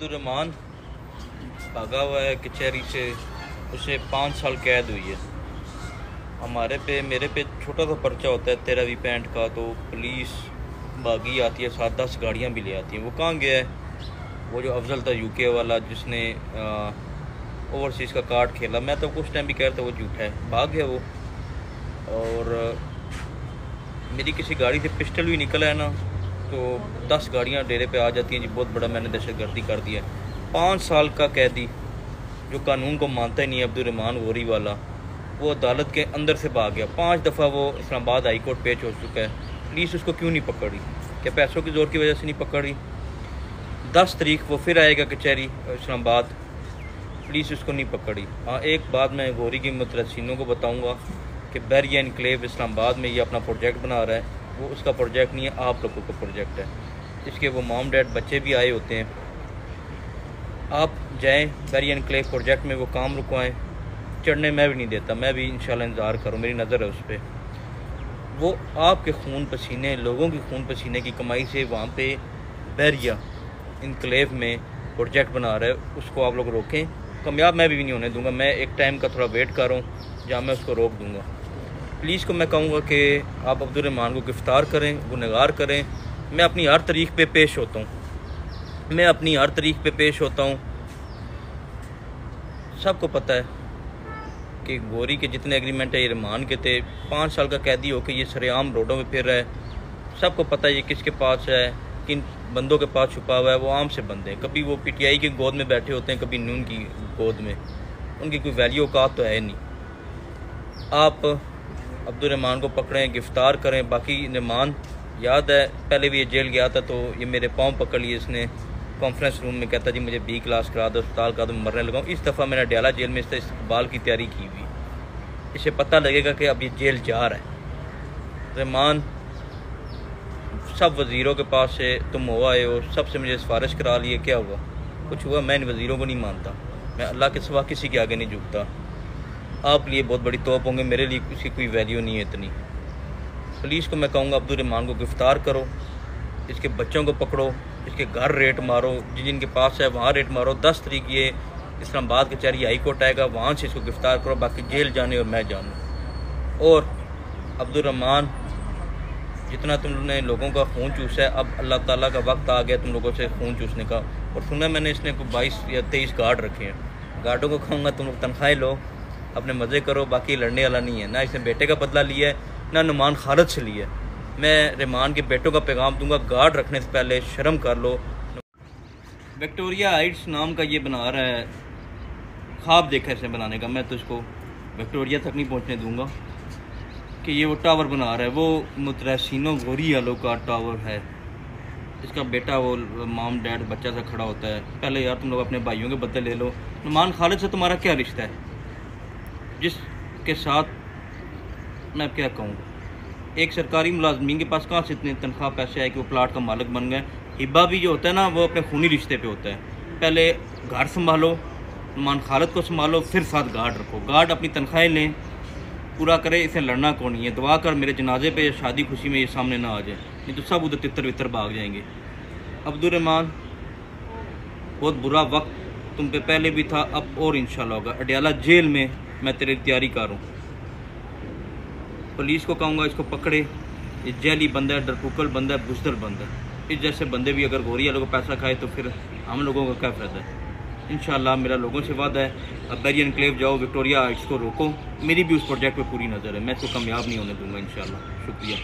अब्दुलरमान भागा हुआ है कचहरी से। उसे पाँच साल कैद हुई है। हमारे पे, मेरे पे छोटा सा पर्चा होता है तेरहवीं पैंट का तो पुलिस बागी आती है, सात दस गाड़ियाँ भी ले आती हैं। वो कहाँ गया है? वो जो अफजल था यूके वाला, जिसने ओवरसीज़ का कार्ड खेला। मैं तो कुछ टाइम भी कह रहा था वो झूठा है। भाग गया वो। और, मेरी किसी गाड़ी से पिस्टल भी निकला है ना तो दस गाड़ियाँ डेरे पे आ जाती हैं जी, बहुत बड़ा मैंने दहशत गर्दी कर दिया पाँच साल का कैदी, जो कानून को मानता ही नहीं है अब्दुलरहमान गोरी वाला, वो अदालत के अंदर से भाग गया। पाँच दफ़ा वो इस्लामाबाद हाई कोर्ट पेश हो चुका है। पुलिस उसको क्यों नहीं पकड़ी? क्या पैसों की ज़ोर की वजह से नहीं पकड़ी? दस तारीख वो फिर आएगा कचहरी, इस्लामाबाद। पुलिस उसको नहीं पकड़ी। हाँ एक बात मैं गौरी की मुतरसिनों को बताऊँगा कि बैरिया इनक्लेव इस्लामाबाद में ये अपना प्रोजेक्ट बना रहा है। वो उसका प्रोजेक्ट नहीं है, आप लोगों का प्रोजेक्ट है। इसके वो मॉम डैड बच्चे भी आए होते हैं। आप जाएँ बैरिया इनक्लेव प्रोजेक्ट में वो काम रुकवाएँ। चढ़ने मैं भी नहीं देता, मैं भी इंशाल्लाह इंतज़ार करूँ, मेरी नज़र है उस पर वो आपके खून पसीने, लोगों की खून पसीने की कमाई से वहाँ पे बैरिया इनकलेव में प्रोजेक्ट बना रहे उसको आप लोग रोकें। कामयाब मैं भी नहीं होने दूँगा, मैं एक टाइम का थोड़ा वेट कर रहा हूँ, जहाँ मैं उसको रोक दूँगा। पुलिस को मैं कहूँगा कि आप अब्दुलरहमान को गिरफ़्तार करें गुनगार करें। मैं अपनी हर तरीक़ पे पेश होता हूँ। मैं अपनी हर तरीक़ पे पेश होता हूँ। सबको पता है कि गोरी के जितने एग्रीमेंट है, ये रहमान के थे। पाँच साल का कैदी होकर ये सरेआम रोडों में फिर रहा है। सबको पता है ये किसके पास है, किन बंदों के पास छुपा हुआ है, वो आम से बंदे हैं। कभी वो पीटीआई की गोद में बैठे होते हैं, कभी नून की गोद में। उनकी कोई वैल्यू का तो है नहीं। आप अब्दुलरहमान को पकड़ें, गिरफ़्तार करें। बाकी रहमान याद है, पहले भी ये जेल गया था तो ये मेरे पाँव पकड़ लिए इसने। कॉन्फ्रेंस रूम में कहता, जी, मुझे बी क्लास करा दो, अस्पताल का तो मरने लगा इस दफ़ा मैंने डयाला जेल में इस्तेबाल की तैयारी की हुई। इसे पता लगेगा कि अब ये जेल जा रहा है। रहमान, सब वज़ीरों के पास से तुम हो आए हो, सबसे मुझे सिफारिश करा लिए, क्या हुआ? कुछ हुआ? मैं इन वज़ीरों को नहीं मानता। मैं अल्लाह के सिवा किसी के आगे नहीं झुकता। आप लिए बहुत बड़ी तोप होंगे, मेरे लिए उसकी कोई वैल्यू नहीं है इतनी। पुलिस को मैं कहूँगा अब्दुलरहमान को गिरफ़्तार करो, इसके बच्चों को पकड़ो, इसके घर रेट मारो, जिन जिनके पास है वहाँ रेट मारो। दस तरीक ये इस्लामाबाद कचहरी हाई कोर्ट आएगा, वहाँ से इसको गिरफ़्तार करो, बाकी जेल जाने और मैं जानूँ और अब्दुलरहमान जितना तुमने लोगों का खून चूसा है, अब अल्लाह ताला का वक्त आ गया तुम लोगों से खून चूसने का। और सुना मैंने इसने कोई बाईस या तेईस गार्ड रखे हैं। गार्डों को कहूँगा, तुम लोग तनख्वाही लो अपने मज़े करो, बाकी लड़ने वाला नहीं है। ना इसने बेटे का बदला लिया है, ना नुमान खालद से लिया है। मैं रहमान के बेटों का पैगाम दूँगा, गार्ड रखने से पहले शर्म कर लो। विक्टोरिया हाइट्स नाम का ये बना रहा है। ख्वाब देखा इसे बनाने का, मैं तुझको विक्टोरिया तक नहीं पहुँचने दूँगा कि ये वो टावर बना रहा है। वो मुतरसिनो गोरी वालों का टावर है। इसका बेटा वो माम, डैड, बच्चा सा खड़ा होता है। पहले यार तुम लोग अपने भाइयों के बदले ले लो। नुमान खालिद से तुम्हारा क्या रिश्ता है? जिसके साथ मैं क्या कहूँ? एक सरकारी मुलाजमीन के पास कहाँ से इतने तनख्वाह पैसे आए कि वो प्लाट का मालिक बन गए? हिब्बा भी जो होता है ना, वो अपने खूनी रिश्ते पे होता है। पहले घर संभालो मान खालत को संभालो, फिर साथ गार्ड रखो। गार्ड अपनी तनख्वाहें लें, पूरा करे, इसे लड़ना कौन नहीं है? दुआ कर मेरे जनाजे पे शादी खुशी में ये सामने ना आ जाए, नहीं तो सब उधर तितर वितर भाग जाएँगे। अब्दुलरहमान बहुत बुरा वक्त तुम पे पहले भी था, अब और इंशाल्लाह होगा। अडयाला जेल में मैं तेरी तैयारी कर हूँ। पुलिस को कहूँगा, इसको पकड़े। ये जैली बंदा है डरपुकल बंदा है बुजदल बंदा है। इस जैसे बंदे भी अगर गोरिया लोग पैसा खाए तो फिर हम लोगों का क्या फ़ायदा है? इन मेरा लोगों से वादा है। अब बैरियन क्लेव जाओ, विक्टोरिया, इसको रोको। मेरी भी उस प्रोजेक्ट पर पूरी नज़र है। मैं इसको कामयाब नहीं होने दूँगा इन शुक्रिया।